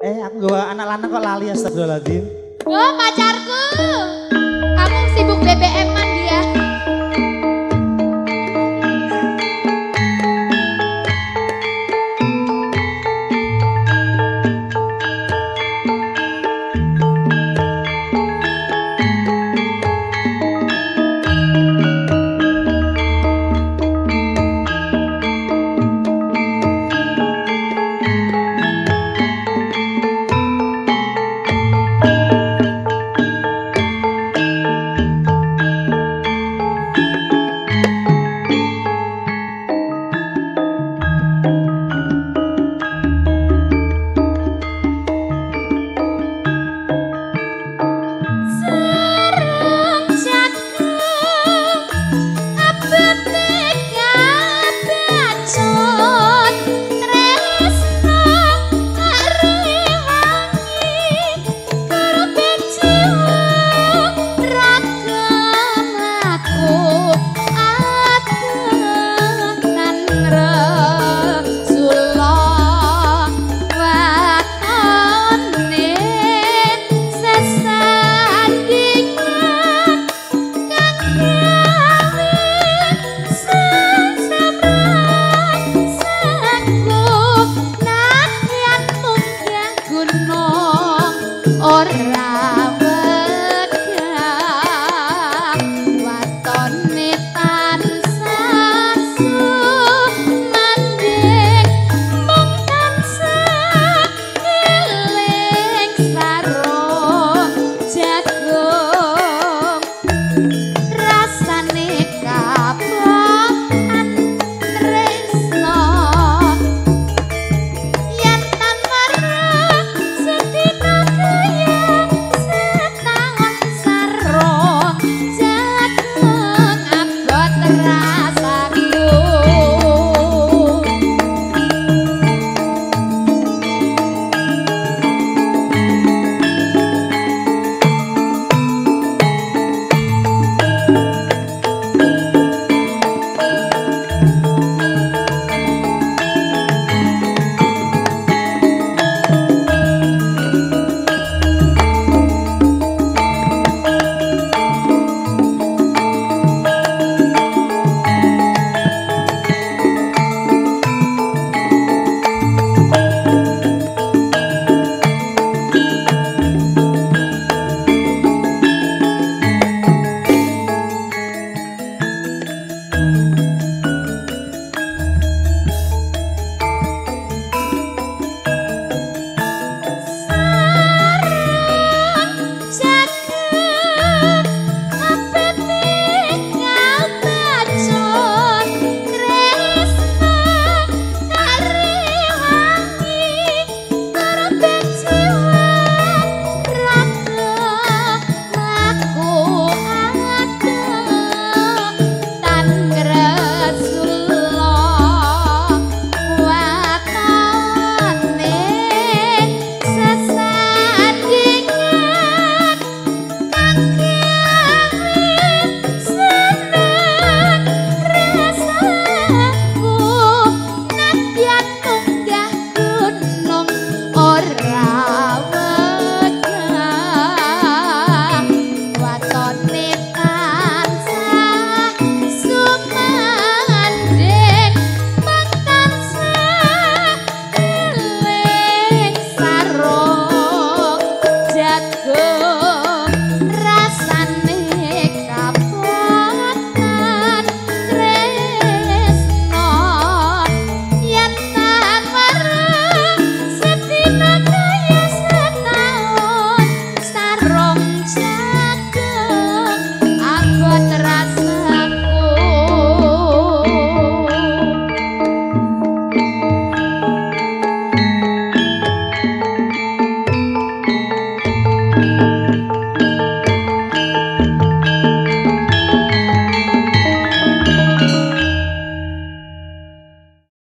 Eh aku gak anak lanang kok lali astagfirullahaladzim. Oh pacarku.